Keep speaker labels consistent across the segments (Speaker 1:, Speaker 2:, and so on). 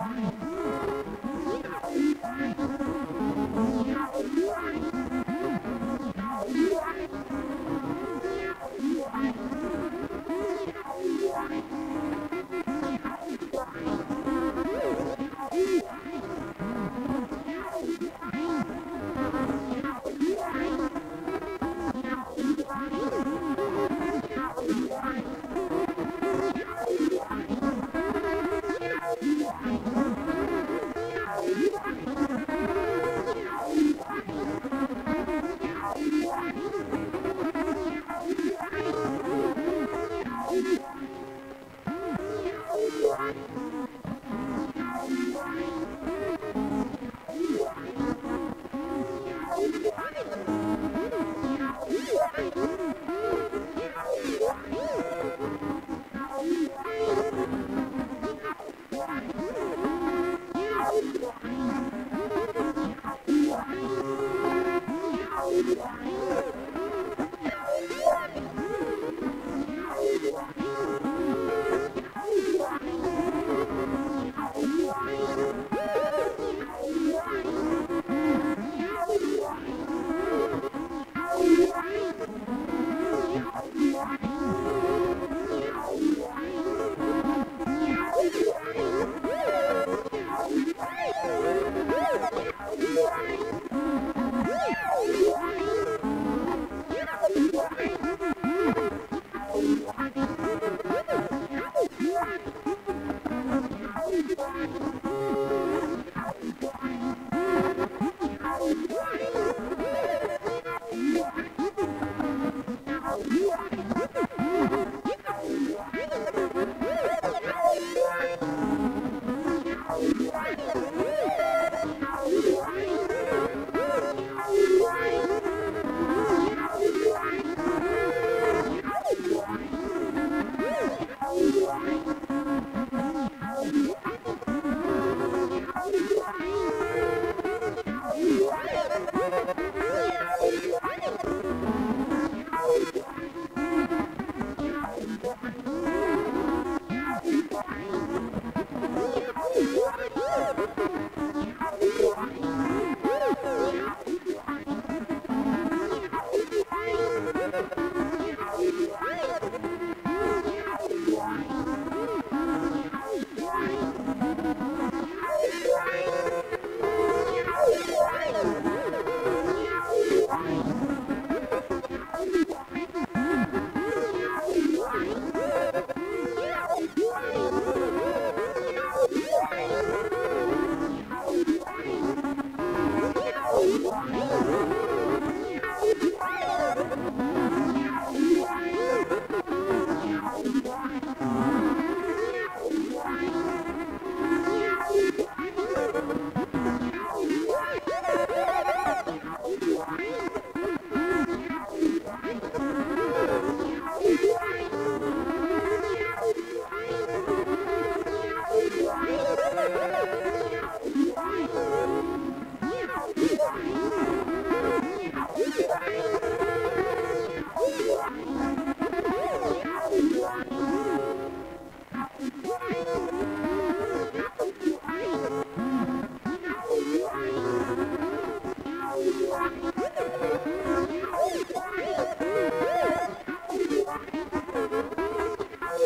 Speaker 1: Woo!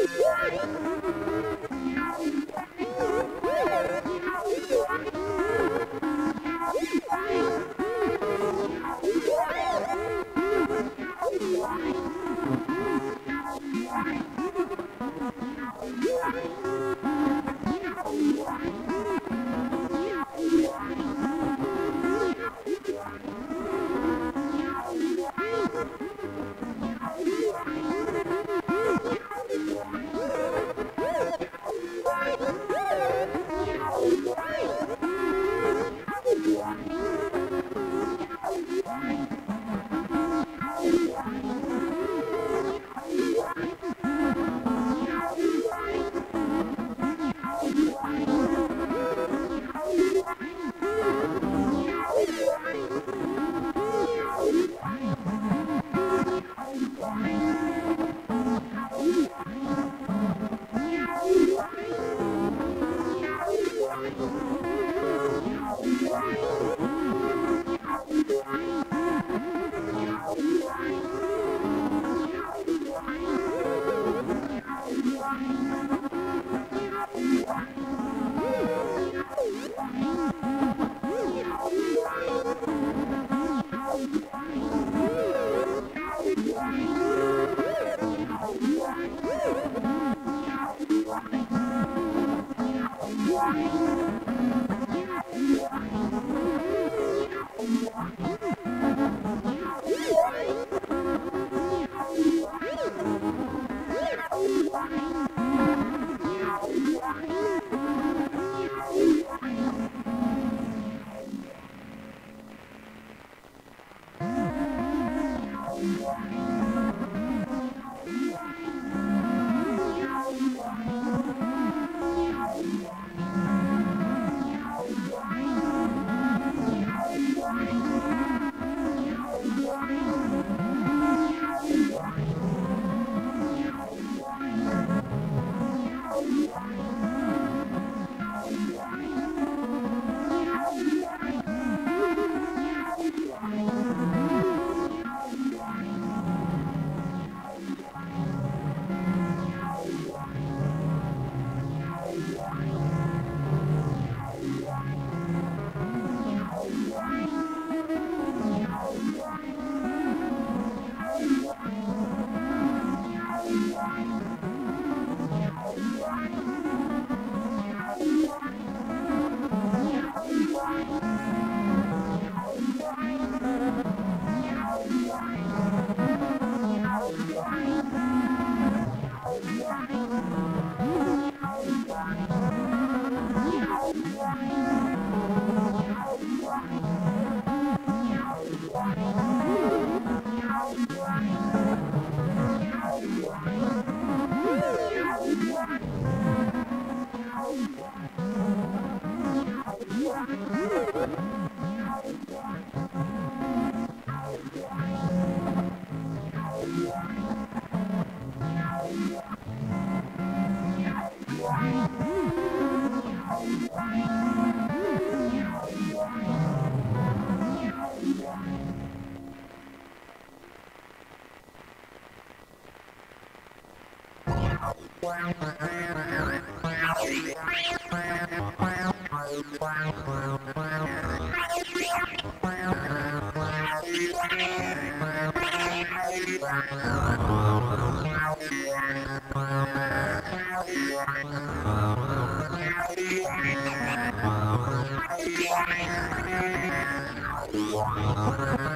Speaker 1: Woo! Wow.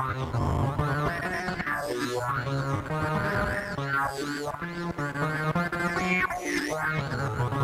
Speaker 1: Thank you.